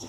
Sí,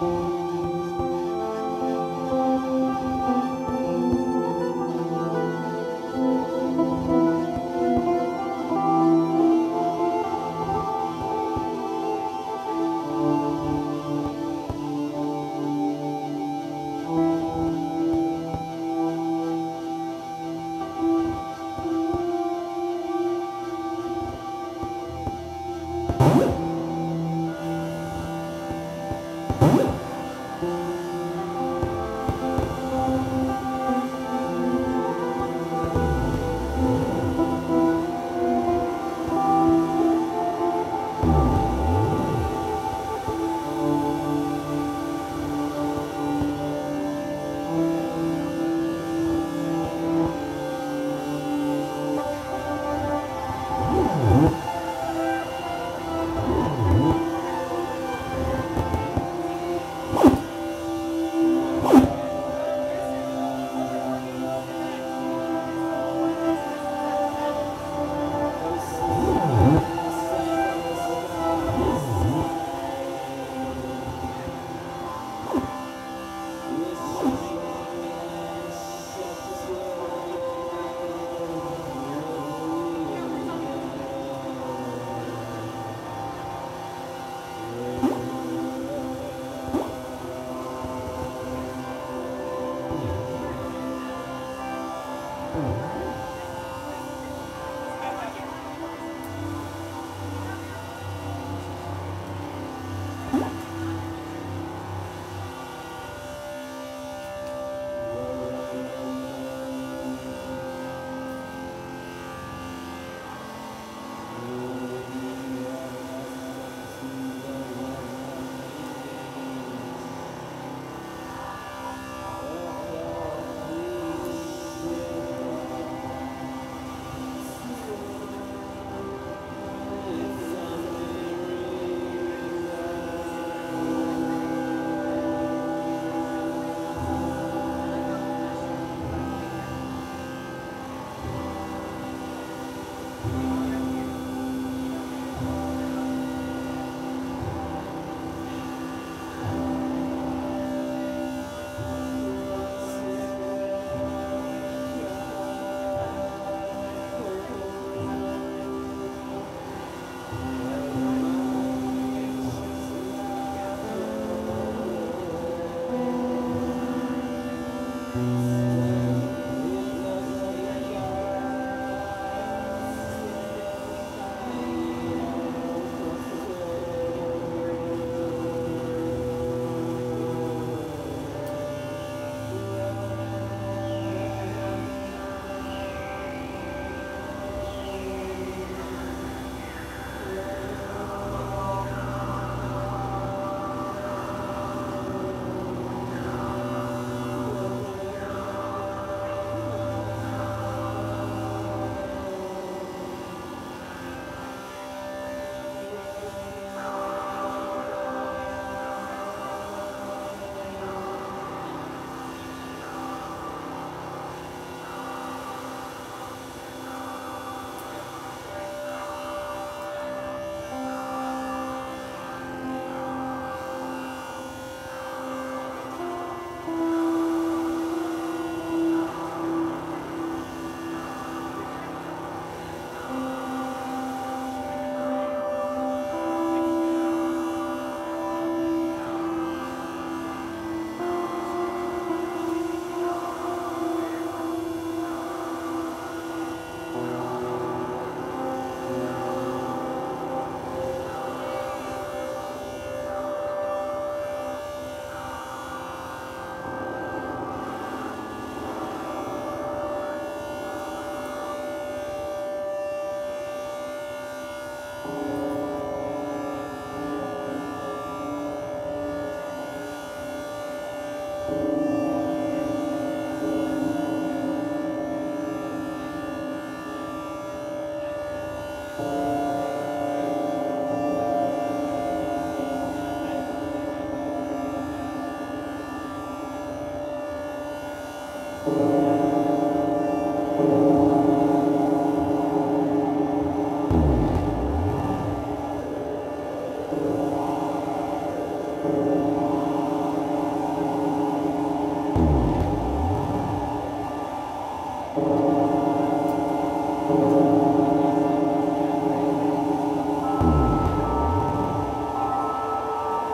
Thank you.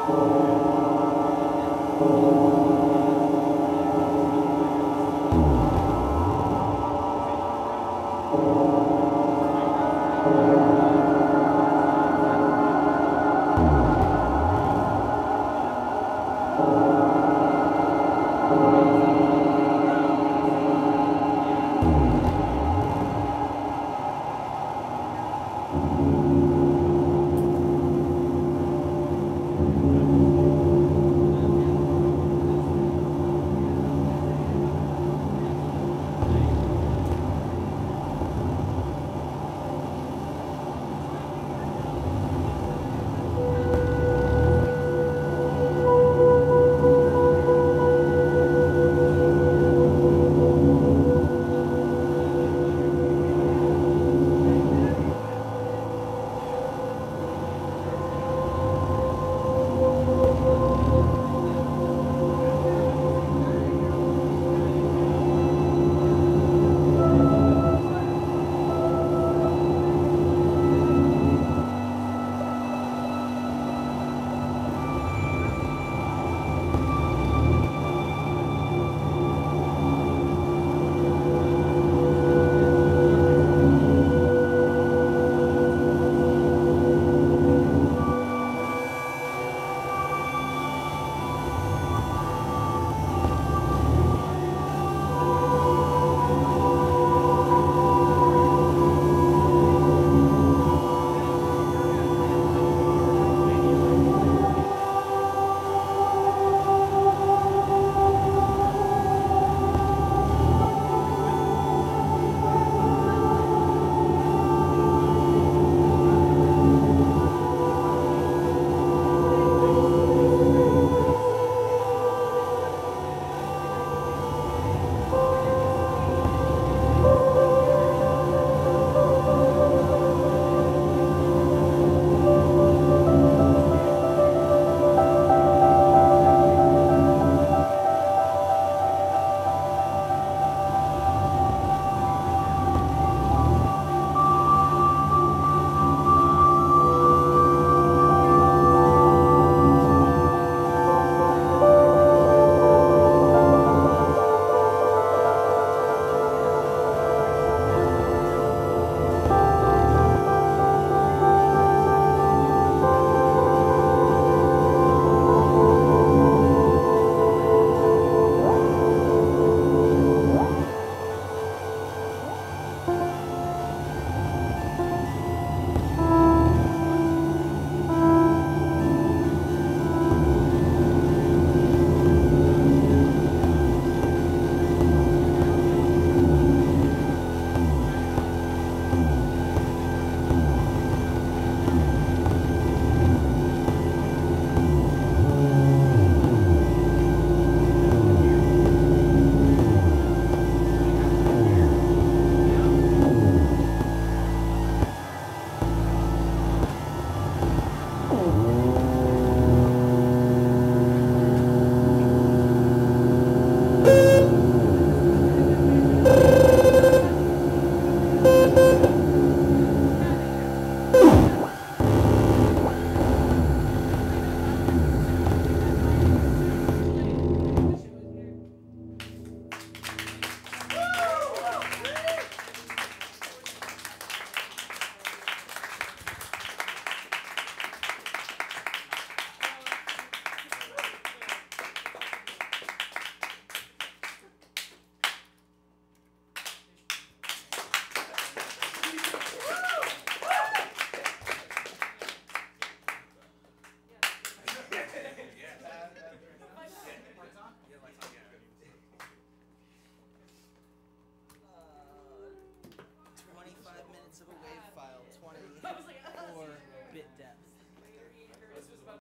o o